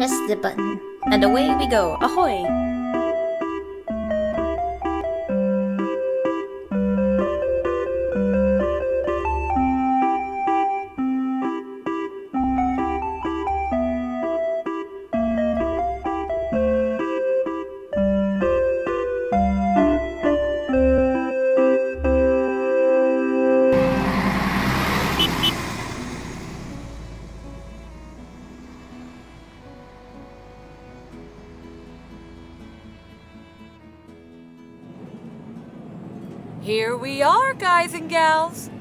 Press the button. And away we go. Ahoy!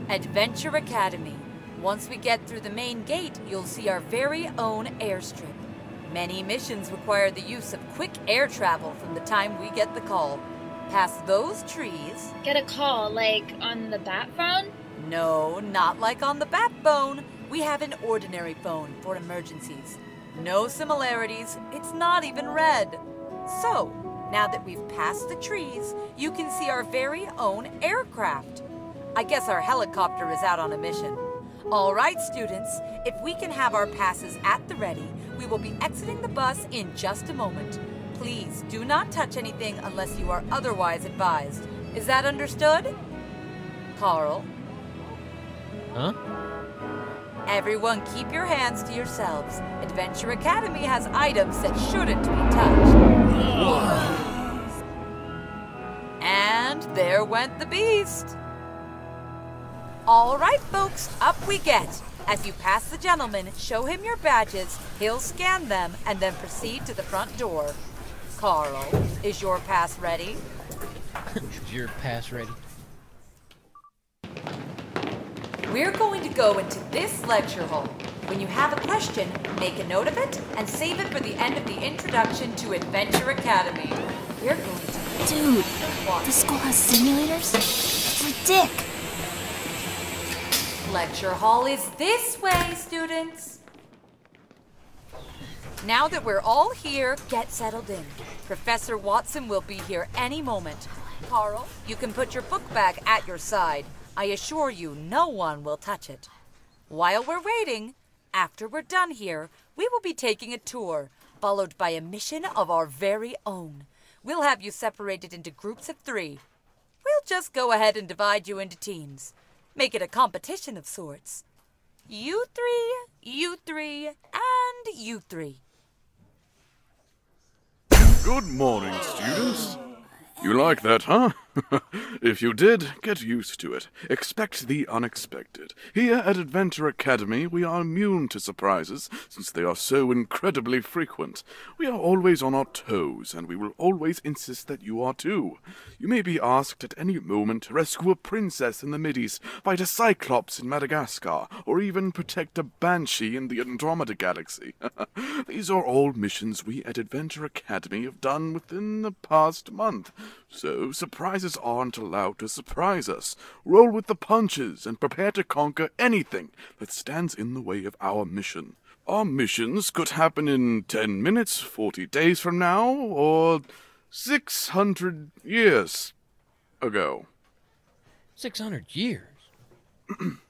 Adventure Academy. Once we get through the main gate, you'll see our very own airstrip. Many missions require the use of quick air travel from the time we get the call. Past those trees. Get a call, like on the bat phone? No, not like on the backbone. We have an ordinary phone for emergencies. No similarities, it's not even red. So, now that we've passed the trees, you can see our very own aircraft. I guess our helicopter is out on a mission. All right, students, if we can have our passes at the ready, we will be exiting the bus in just a moment. Please do not touch anything unless you are otherwise advised. Is that understood? Carl, Huh? everyone keep your hands to yourselves. Adventure Academy has items that shouldn't be touched. And there went the beast. All right, folks, up we get. As you pass the gentleman, show him your badges, he'll scan them, and then proceed to the front door. Carl, is your pass ready? Is your pass ready? We're going to go into this lecture hall. When you have a question, make a note of it and save it for the end of the introduction to Adventure Academy. We're going to Dude, What? the school has simulators? It's ridic. Lecture hall is this way, students. Now that we're all here, get settled in. Professor Watson will be here any moment. Carl, you can put your book bag at your side. I assure you, no one will touch it. While we're waiting, after we're done here, we will be taking a tour, followed by a mission of our very own. We'll have you separated into groups of three. We'll just go ahead and divide you into teams. Make it a competition of sorts. You three, you three, and you three. Good morning, students. You like that, huh? if you did, get used to it. Expect the unexpected. Here at Adventure Academy, we are immune to surprises, since they are so incredibly frequent. We are always on our toes, and we will always insist that you are too. You may be asked at any moment to rescue a princess in the Middies, fight a cyclops in Madagascar, or even protect a banshee in the Andromeda Galaxy. These are all missions we at Adventure Academy have done within the past month. So, surprises aren't allowed to surprise us. Roll with the punches and prepare to conquer anything that stands in the way of our mission. Our missions could happen in 10 minutes, 40 days from now, or 600 years ago. 600 years.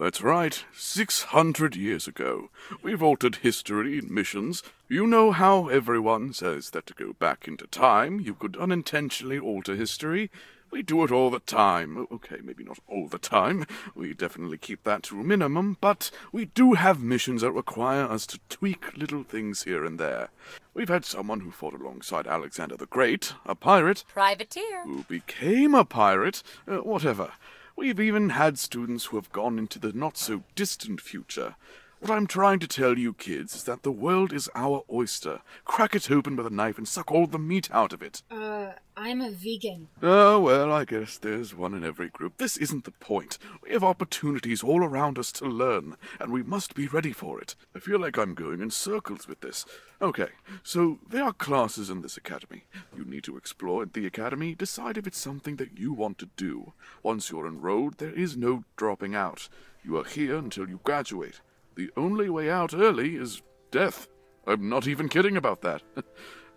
That's right, 600 years ago. We've altered history in missions. You know how everyone says that to go back into time, you could unintentionally alter history. We do it all the time. Okay, maybe not all the time. We definitely keep that to a minimum, but we do have missions that require us to tweak little things here and there. We've had someone who fought alongside Alexander the Great, a pirate, Privateer. who became a pirate, uh, whatever. We've even had students who have gone into the not so distant future. What I'm trying to tell you kids is that the world is our oyster. Crack it open with a knife and suck all the meat out of it. Uh, I'm a vegan. Oh, well, I guess there's one in every group. This isn't the point. We have opportunities all around us to learn, and we must be ready for it. I feel like I'm going in circles with this. Okay, so there are classes in this academy. You need to explore the academy, decide if it's something that you want to do. Once you're enrolled, there is no dropping out. You are here until you graduate. The only way out early is death. I'm not even kidding about that.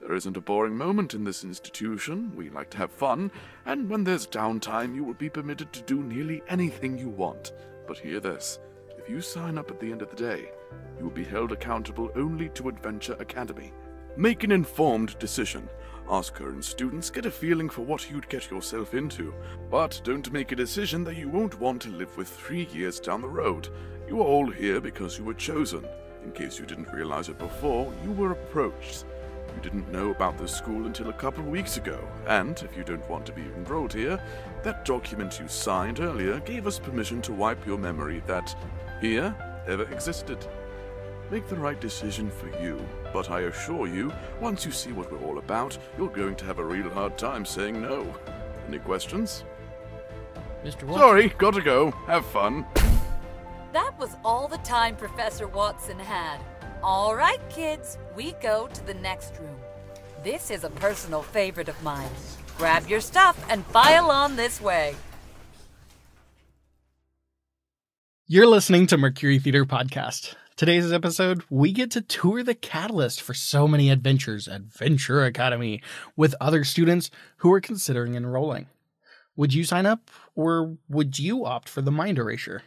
There isn't a boring moment in this institution. We like to have fun, and when there's downtime, you will be permitted to do nearly anything you want. But hear this. If you sign up at the end of the day, you will be held accountable only to Adventure Academy. Make an informed decision. Ask current students, get a feeling for what you'd get yourself into. But don't make a decision that you won't want to live with three years down the road. You are all here because you were chosen. In case you didn't realize it before, you were approached. You didn't know about this school until a couple of weeks ago, and if you don't want to be enrolled here, that document you signed earlier gave us permission to wipe your memory that here ever existed. Make the right decision for you, but I assure you, once you see what we're all about, you're going to have a real hard time saying no. Any questions? Mr. Watson. Sorry, gotta go. Have fun. That was all the time Professor Watson had. All right, kids, we go to the next room. This is a personal favorite of mine. Grab your stuff and file on this way. You're listening to Mercury Theater Podcast. Today's episode, we get to tour the catalyst for so many adventures, Adventure Academy, with other students who are considering enrolling. Would you sign up, or would you opt for the mind erasure?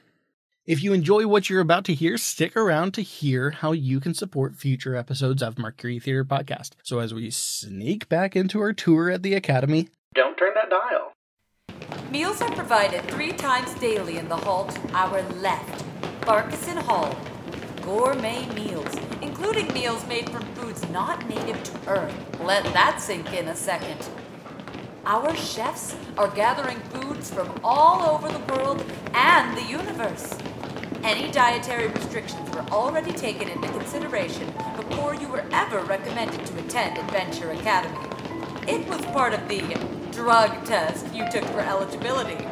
If you enjoy what you're about to hear, stick around to hear how you can support future episodes of Mercury Theater Podcast. So as we sneak back into our tour at the Academy, don't turn that dial. Meals are provided three times daily in the hall to our left, Farquharson Hall. Gourmet meals, including meals made from foods not native to Earth. Let that sink in a second. Our chefs are gathering foods from all over the world and the universe. Any dietary restrictions were already taken into consideration before you were ever recommended to attend Adventure Academy. It was part of the drug test you took for eligibility.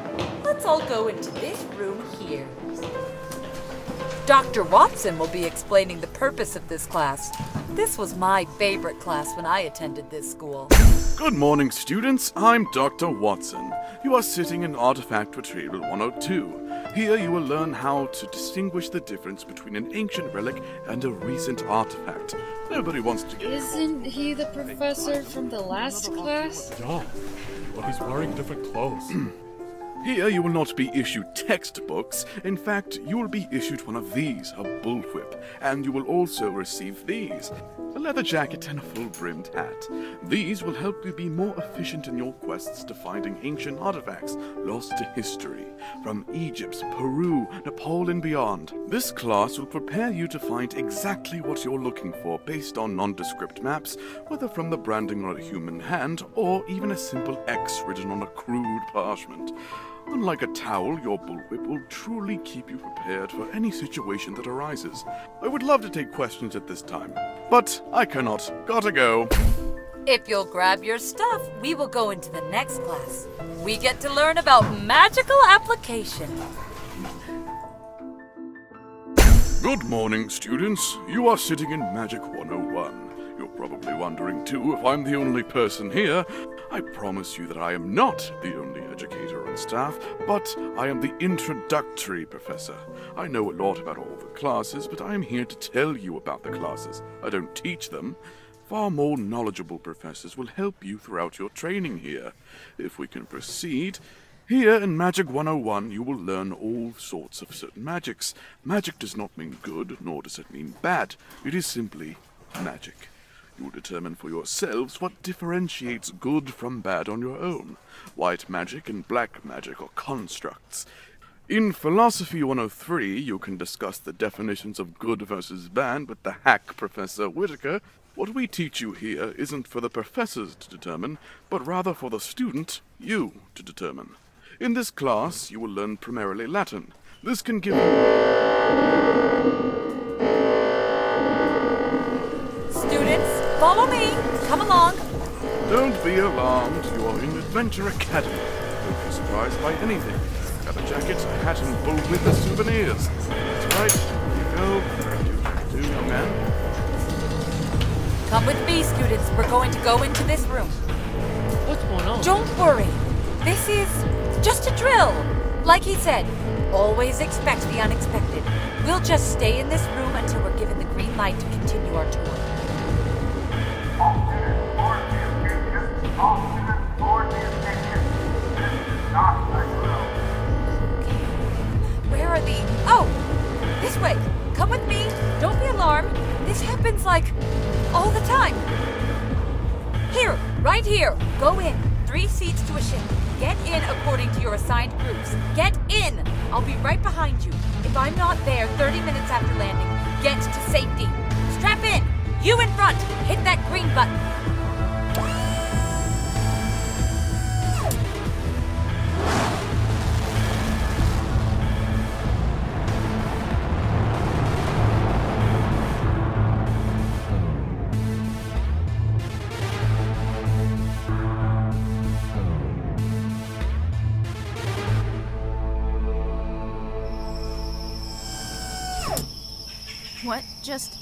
Let's all go into this room here. Dr. Watson will be explaining the purpose of this class. This was my favorite class when I attended this school. Good morning, students. I'm Dr. Watson. You are sitting in Artifact Retrieval 102. Here you will learn how to distinguish the difference between an ancient relic and a recent artifact. Nobody wants to get Isn't he the professor from the last class? Yeah, but he's wearing different clothes. Here you will not be issued textbooks. In fact, you will be issued one of these, a bullwhip, and you will also receive these, a leather jacket and a full-brimmed hat. These will help you be more efficient in your quests to finding ancient artifacts lost to history, from Egypt, Peru, Nepal, and beyond. This class will prepare you to find exactly what you're looking for based on nondescript maps, whether from the branding on a human hand or even a simple X written on a crude parchment. Unlike a towel, your bullwhip will truly keep you prepared for any situation that arises. I would love to take questions at this time, but I cannot. Gotta go. If you'll grab your stuff, we will go into the next class. We get to learn about magical application. Good morning, students. You are sitting in Magic 101. You're probably wondering, too, if I'm the only person here. I promise you that I am not the only educator on staff, but I am the introductory professor. I know a lot about all the classes, but I am here to tell you about the classes. I don't teach them. Far more knowledgeable professors will help you throughout your training here. If we can proceed, here in Magic 101, you will learn all sorts of certain magics. Magic does not mean good, nor does it mean bad. It is simply magic. You determine for yourselves what differentiates good from bad on your own. White magic and black magic are constructs. In Philosophy 103, you can discuss the definitions of good versus bad with the hack Professor Whitaker. What we teach you here isn't for the professors to determine, but rather for the student, you, to determine. In this class, you will learn primarily Latin. This can give you. Follow me. Come along. Don't be alarmed. You are in Adventure Academy. Don't be surprised by anything. Got a jacket, a hat, and bull with the souvenirs. That's right. Here you go. Do, do, young man. Come with me, students. We're going to go into this room. What's going on? Don't worry. This is just a drill. Like he said, always expect the unexpected. We'll just stay in this room until we're given the green light to continue our tour. Where are the... Oh! This way! Come with me! Don't be alarmed! This happens, like, all the time! Here! Right here! Go in! Three seats to a ship. Get in according to your assigned groups. Get in! I'll be right behind you. If I'm not there 30 minutes after landing, get to safety. Strap in! You in front! Hit that green button! Just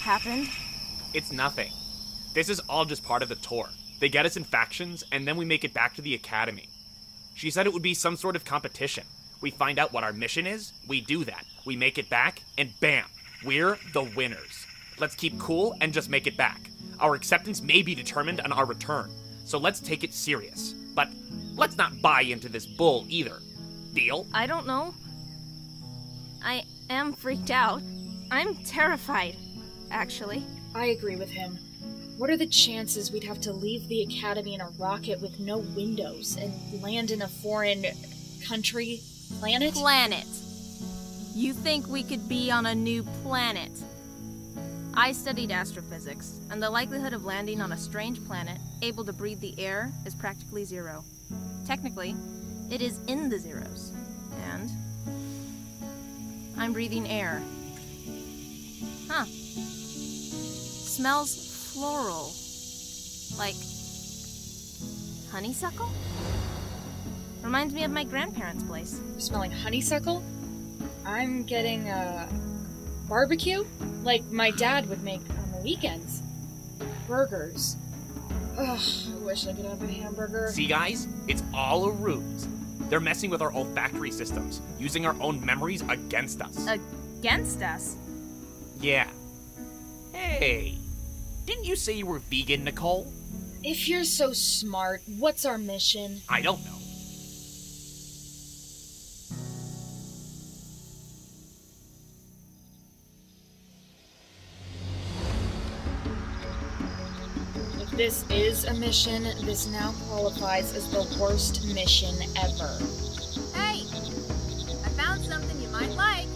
happened? It's nothing. This is all just part of the tour. They get us in factions, and then we make it back to the academy. She said it would be some sort of competition. We find out what our mission is, we do that. We make it back, and bam, we're the winners. Let's keep cool and just make it back. Our acceptance may be determined on our return, so let's take it serious. But let's not buy into this bull either. Deal? I don't know. I am freaked out. I'm terrified, actually. I agree with him. What are the chances we'd have to leave the academy in a rocket with no windows and land in a foreign country? Planet? Planet. You think we could be on a new planet? I studied astrophysics, and the likelihood of landing on a strange planet able to breathe the air is practically zero. Technically, it is in the zeros. And I'm breathing air. Huh. Smells floral. Like honeysuckle? Reminds me of my grandparents' place. You're smelling honeysuckle? I'm getting uh, barbecue? Like my dad would make on the weekends. Burgers. Ugh, I wish I could have a hamburger. See, guys? It's all a ruse. They're messing with our olfactory systems, using our own memories against us. Against us? Yeah. Hey, didn't you say you were vegan, Nicole? If you're so smart, what's our mission? I don't know. If this is a mission, this now qualifies as the worst mission ever. Hey! I found something you might like.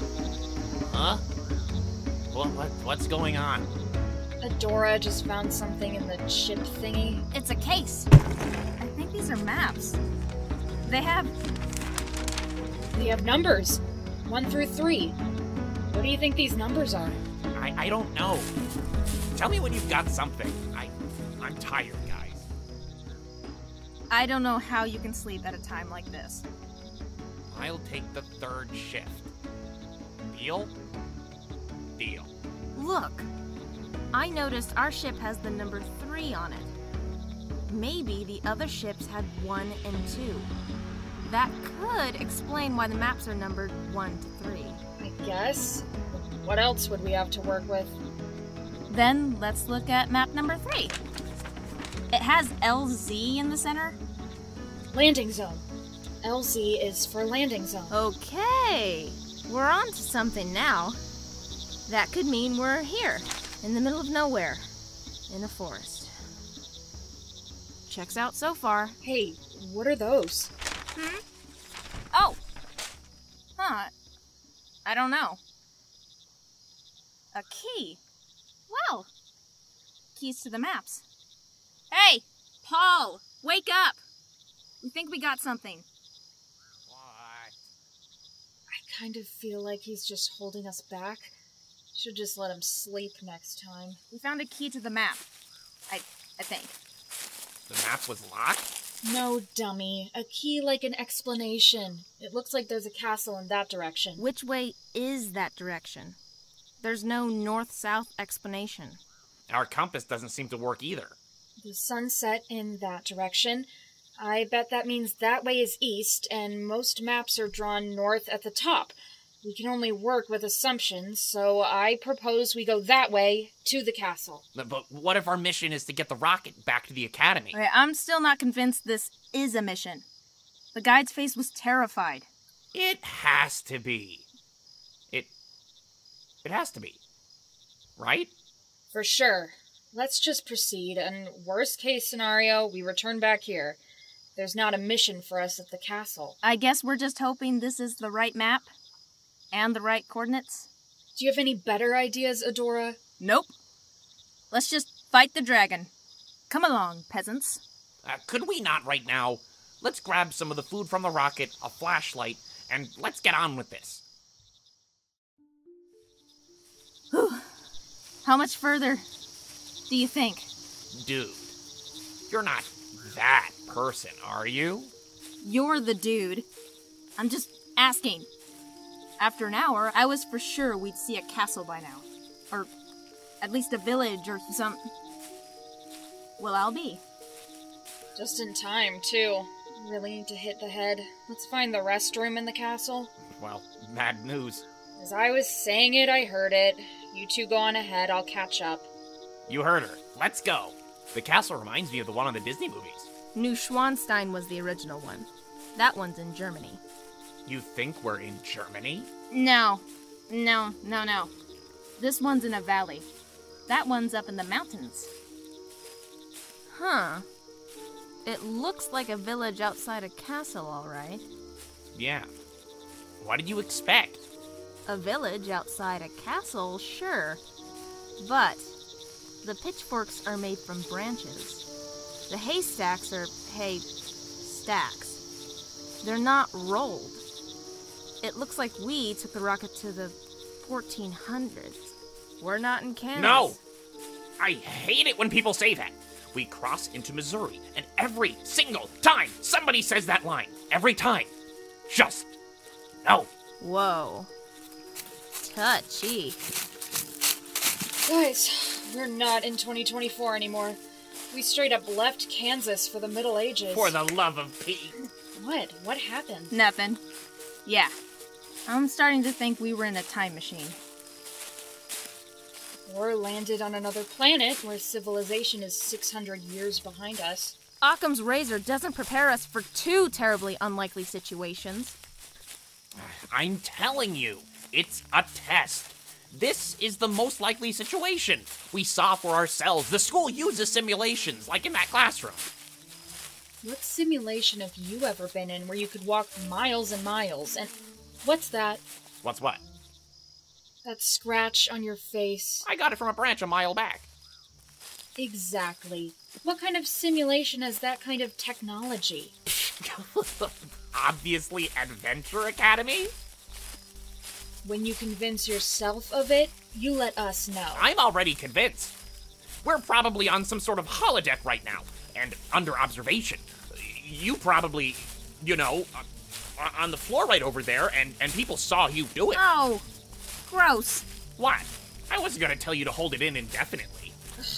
Huh? What, what, what's going on? Adora just found something in the chip thingy. It's a case. I think these are maps. They have. They have numbers. One through three. What do you think these numbers are? I, I don't know. Tell me when you've got something. I, I'm tired, guys. I don't know how you can sleep at a time like this. I'll take the third shift. Deal? Deal. Look! I noticed our ship has the number three on it. Maybe the other ships had one and two. That could explain why the maps are numbered one to three. I guess. What else would we have to work with? Then let's look at map number three. It has LZ in the center. Landing zone. LZ is for landing zone. Okay, we're on to something now. That could mean we're here, in the middle of nowhere, in a forest. Checks out so far. Hey, what are those? Hmm? Oh! Huh. I don't know. A key. Well, keys to the maps. Hey! Paul! Wake up! We think we got something. What? I kind of feel like he's just holding us back. Should just let him sleep next time. We found a key to the map. I I think. The map was locked? No, dummy. A key like an explanation. It looks like there's a castle in that direction. Which way is that direction? There's no north south explanation. Our compass doesn't seem to work either. The sunset in that direction. I bet that means that way is east, and most maps are drawn north at the top. We can only work with assumptions, so I propose we go that way to the castle. But what if our mission is to get the rocket back to the academy? Okay, I'm still not convinced this is a mission. The guide's face was terrified. It has to be. It. It has to be. Right? For sure. Let's just proceed, and worst case scenario, we return back here. There's not a mission for us at the castle. I guess we're just hoping this is the right map and the right coordinates. Do you have any better ideas, Adora? Nope. Let's just fight the dragon. Come along, peasants. Uh, could we not right now? Let's grab some of the food from the rocket, a flashlight, and let's get on with this. Whew. How much further do you think? Dude, you're not that person, are you? You're the dude. I'm just asking. After an hour, I was for sure we'd see a castle by now. Or at least a village or some. Well, I'll be. Just in time, too. Really need to hit the head. Let's find the restroom in the castle. Well, bad news. As I was saying it, I heard it. You two go on ahead, I'll catch up. You heard her. Let's go. The castle reminds me of the one in the Disney movies. Neuschwanstein was the original one. That one's in Germany. You think we're in Germany? No. No, no, no. This one's in a valley. That one's up in the mountains. Huh. It looks like a village outside a castle, all right. Yeah. What did you expect? A village outside a castle, sure. But the pitchforks are made from branches. The haystacks are hay stacks. They're not rolled. It looks like we took the rocket to the 1400s. We're not in Kansas. No! I hate it when people say that. We cross into Missouri, and every single time somebody says that line, every time, just no. Whoa. Touchy. Guys, we're not in 2024 anymore. We straight up left Kansas for the Middle Ages. For the love of Pete. What? What happened? Nothing. Yeah. I'm starting to think we were in a time machine. Or landed on another planet where civilization is 600 years behind us. Occam's razor doesn't prepare us for two terribly unlikely situations. I'm telling you, it's a test. This is the most likely situation. We saw for ourselves. The school uses simulations, like in that classroom. What simulation have you ever been in where you could walk miles and miles? And what's that? What's what? That scratch on your face. I got it from a branch a mile back. Exactly. What kind of simulation has that kind of technology? Obviously, Adventure Academy? When you convince yourself of it, you let us know. I'm already convinced. We're probably on some sort of holodeck right now, and under observation. You probably, you know, on the floor right over there, and, and people saw you do it. Oh, gross. What? I wasn't gonna tell you to hold it in indefinitely.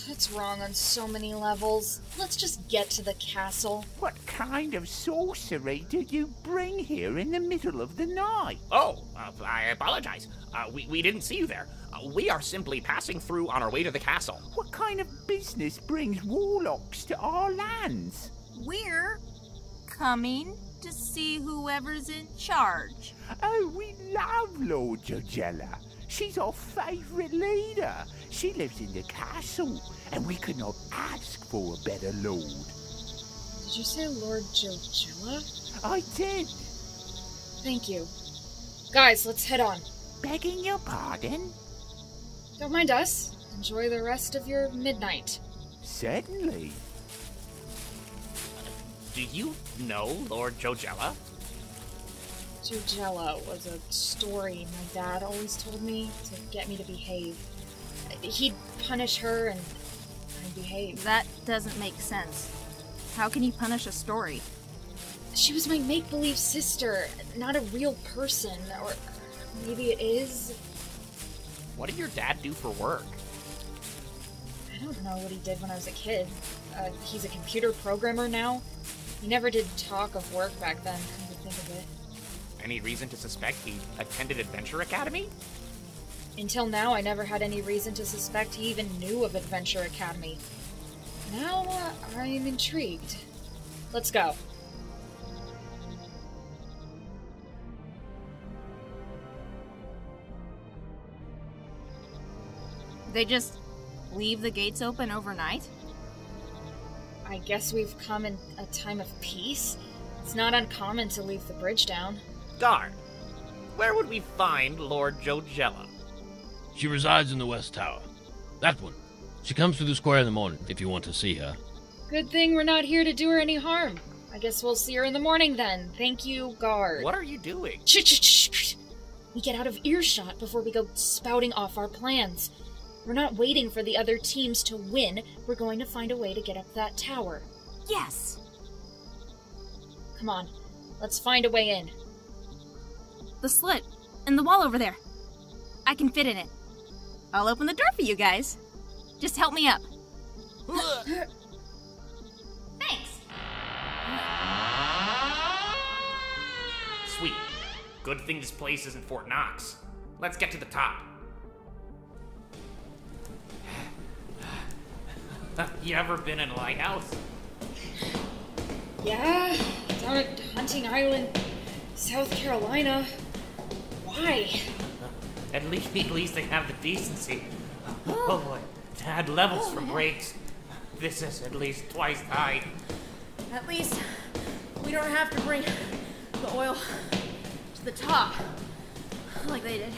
It's wrong on so many levels. Let's just get to the castle. What kind of sorcery did you bring here in the middle of the night? Oh, uh, I apologize. Uh, we, we didn't see you there. Uh, we are simply passing through on our way to the castle. What kind of business brings warlocks to our lands? We're coming to see whoever's in charge. Oh, we love Lord Jojella. She's our favourite leader. She lives in the castle, and we could not ask for a better lord. Did you say Lord Jojella? I did. Thank you. Guys, let's head on. Begging your pardon? Don't mind us. Enjoy the rest of your midnight. Certainly. Do you know Lord Jojella? Jojella was a story my dad always told me to get me to behave. He'd punish her and I'd behave. That doesn't make sense. How can you punish a story? She was my make believe sister, not a real person. Or maybe it is. What did your dad do for work? I don't know what he did when I was a kid. Uh, he's a computer programmer now. He never did talk of work back then, come to think of it. Any reason to suspect he attended Adventure Academy? Until now, I never had any reason to suspect he even knew of Adventure Academy. Now, uh, I am intrigued. Let's go. They just Leave the gates open overnight? I guess we've come in a time of peace. It's not uncommon to leave the bridge down. Guard, where would we find Lord Jojella? She resides in the West Tower. That one. She comes through the square in the morning if you want to see her. Good thing we're not here to do her any harm. I guess we'll see her in the morning then. Thank you, guard. What are you doing? Shh, shh, shh, shh. We get out of earshot before we go spouting off our plans. We're not waiting for the other teams to win. We're going to find a way to get up that tower. Yes! Come on, let's find a way in. The slit in the wall over there. I can fit in it. I'll open the door for you guys. Just help me up. Thanks. Sweet. Good thing this place isn't Fort Knox. Let's get to the top. You ever been in a lighthouse? Yeah, down at Hunting Island, South Carolina. Why? At least, at least they have the decency. Oh boy, to add levels oh, for breaks. This is at least twice high. At least we don't have to bring the oil to the top like they did.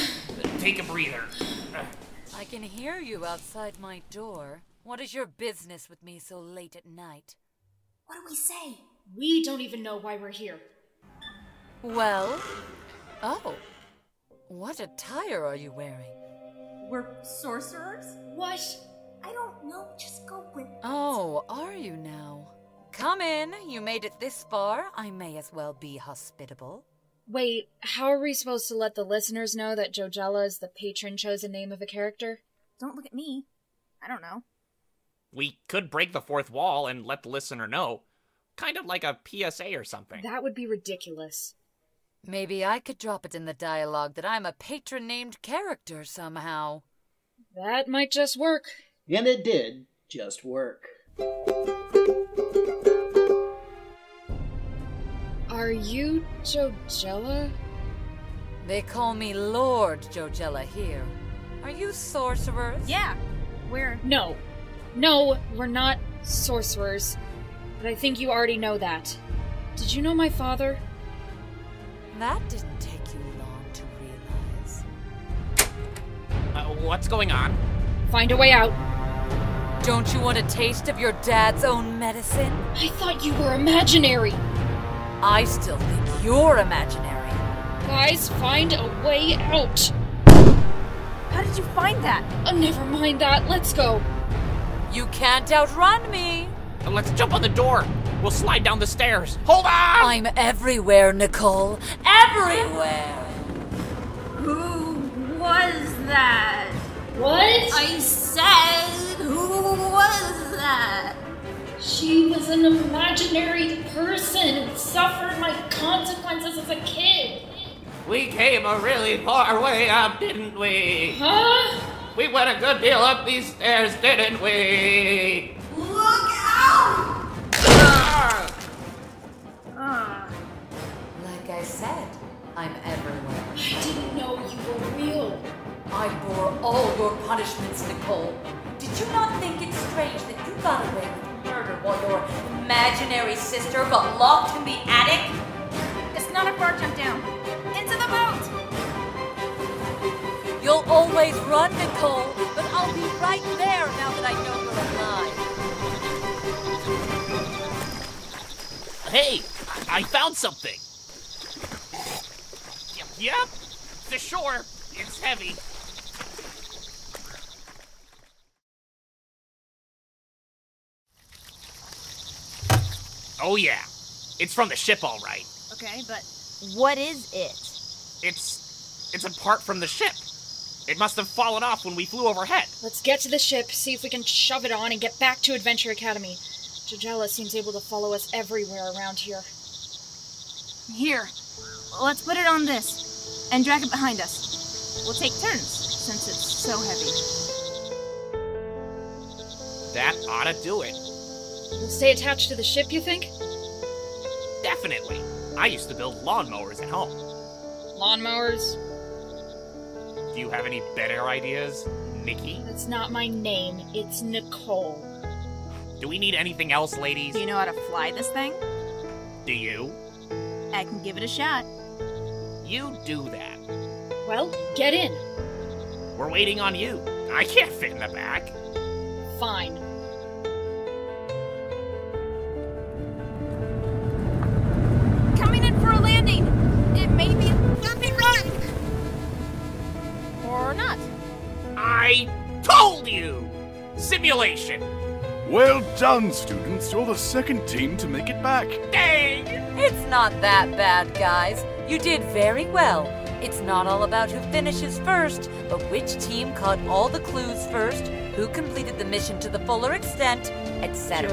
Take, take a breather. I can hear you outside my door. What is your business with me so late at night? What do we say? We don't even know why we're here. Well, oh, what attire are you wearing? We're sorcerers? What? I don't know. Just go with it. Oh, are you now? Come in. You made it this far. I may as well be hospitable. Wait, how are we supposed to let the listeners know that Jojella is the patron chosen name of a character? Don't look at me. I don't know. We could break the fourth wall and let the listener know. Kind of like a PSA or something. That would be ridiculous. Maybe I could drop it in the dialogue that I'm a patron named character somehow. That might just work. And it did just work. Are you Jojella? They call me Lord Jojella here. Are you sorcerers? Yeah, we're. No. No, we're not sorcerers. But I think you already know that. Did you know my father? That didn't take you long to realize. Uh, what's going on? Find a way out. Don't you want a taste of your dad's own medicine? I thought you were imaginary. I still think you're imaginary. Guys, find a way out. How did you find that? Oh, never mind that. Let's go. You can't outrun me. Let's jump on the door. We'll slide down the stairs. Hold on! I'm everywhere, Nicole. Everywhere. Who was that? What? I said, who was that? She was an imaginary person who suffered my consequences as a kid. We came a really far way up, didn't we? Huh? We went a good deal up these stairs, didn't we? Look out! Ah! Like I said, I'm everywhere. I didn't know you were real. I bore all your punishments, Nicole. Did you not think it strange that you got away with murder while your imaginary sister got locked in the attic? It's not a far jump down. Into the boat! You'll always run, Nicole, but I'll be right there now that I know you're alive. Hey, I, I found something. Yep, yep. The shore. It's heavy. Oh yeah, it's from the ship, all right. Okay, but what is it? It's it's apart from the ship. It must have fallen off when we flew overhead. Let's get to the ship, see if we can shove it on, and get back to Adventure Academy. Jojella seems able to follow us everywhere around here. Here, let's put it on this and drag it behind us. We'll take turns since it's so heavy. That ought to do it. We'll stay attached to the ship, you think? Definitely. I used to build lawnmowers at home. Lawnmowers? Do you have any better ideas, Nikki? That's not my name. It's Nicole. Do we need anything else, ladies? Do you know how to fly this thing? Do you? I can give it a shot. You do that. Well, get in. We're waiting on you. I can't fit in the back. Fine. Simulation! Well done, students. You're the second team to make it back. Dang! It's not that bad, guys. You did very well. It's not all about who finishes first, but which team caught all the clues first, who completed the mission to the fuller extent, etc.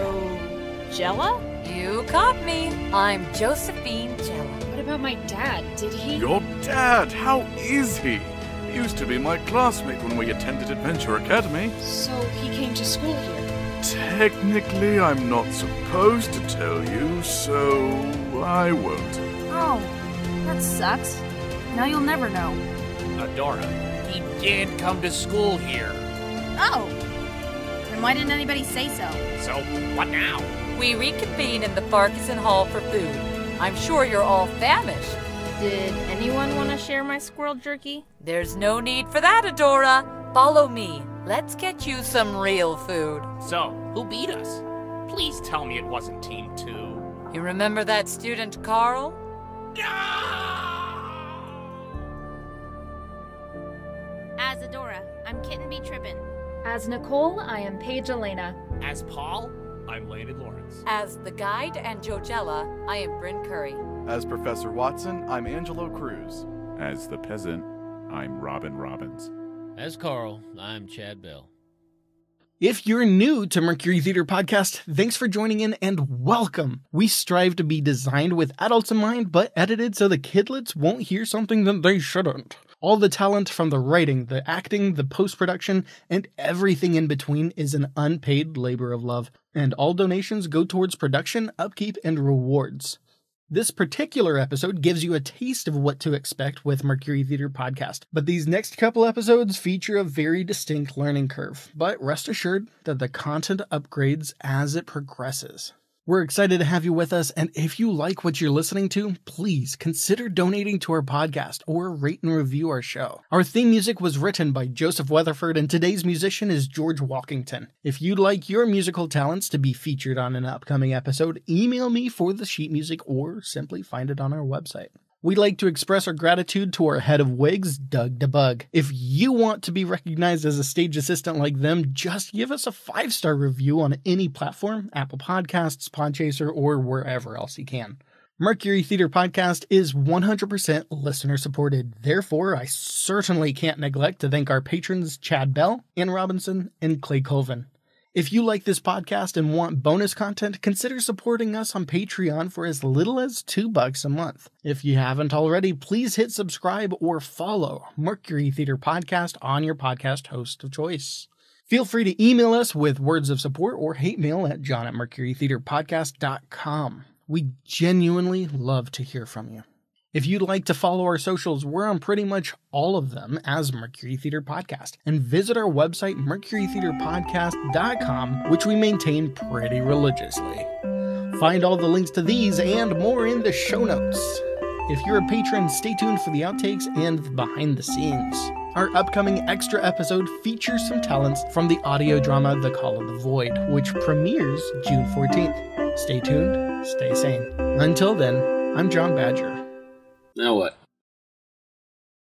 Jella? You caught me. I'm Josephine Jella. What about my dad? Did he? Your dad, how is he? He used to be my classmate when we attended Adventure Academy. So he came to school here. Technically, I'm not supposed to tell you, so I won't. Oh, that sucks. Now you'll never know. Adora, he did come to school here. Oh. Then why didn't anybody say so? So, what now? We reconvene in the Farquharson Hall for food. I'm sure you're all famished. Did anyone want to share my squirrel jerky? There's no need for that, Adora. Follow me. Let's get you some real food. So, who beat us? Please tell me it wasn't Team 2. You remember that student, Carl? As Adora, I'm Kitten B. Trippin. As Nicole, I am Paige Elena. As Paul, I'm Landon Lawrence. As the guide and Jojella, I am Bryn Curry. As Professor Watson, I'm Angelo Cruz. As the peasant, I'm Robin Robbins. As Carl, I'm Chad Bell. If you're new to Mercury Theater Podcast, thanks for joining in and welcome. We strive to be designed with adults in mind, but edited so the kidlets won't hear something that they shouldn't. All the talent from the writing, the acting, the post production, and everything in between is an unpaid labor of love, and all donations go towards production, upkeep, and rewards. This particular episode gives you a taste of what to expect with Mercury Theater Podcast, but these next couple episodes feature a very distinct learning curve. But rest assured that the content upgrades as it progresses. We're excited to have you with us, and if you like what you're listening to, please consider donating to our podcast or rate and review our show. Our theme music was written by Joseph Weatherford, and today's musician is George Walkington. If you'd like your musical talents to be featured on an upcoming episode, email me for the sheet music or simply find it on our website. We'd like to express our gratitude to our head of wigs, Doug DeBug. If you want to be recognized as a stage assistant like them, just give us a five star review on any platform Apple Podcasts, Podchaser, or wherever else you can. Mercury Theater Podcast is 100% listener supported. Therefore, I certainly can't neglect to thank our patrons Chad Bell, Ann Robinson, and Clay Colvin. If you like this podcast and want bonus content, consider supporting us on Patreon for as little as 2 bucks a month. If you haven't already, please hit subscribe or follow Mercury Theater Podcast on your podcast host of choice. Feel free to email us with words of support or hate mail at john at mercurytheatrepodcast.com. We genuinely love to hear from you. If you'd like to follow our socials, we're on pretty much all of them as Mercury Theater Podcast. And visit our website, mercurytheatrepodcast.com, which we maintain pretty religiously. Find all the links to these and more in the show notes. If you're a patron, stay tuned for the outtakes and the behind the scenes. Our upcoming extra episode features some talents from the audio drama The Call of the Void, which premieres June 14th. Stay tuned, stay sane. Until then, I'm John Badger. Now what?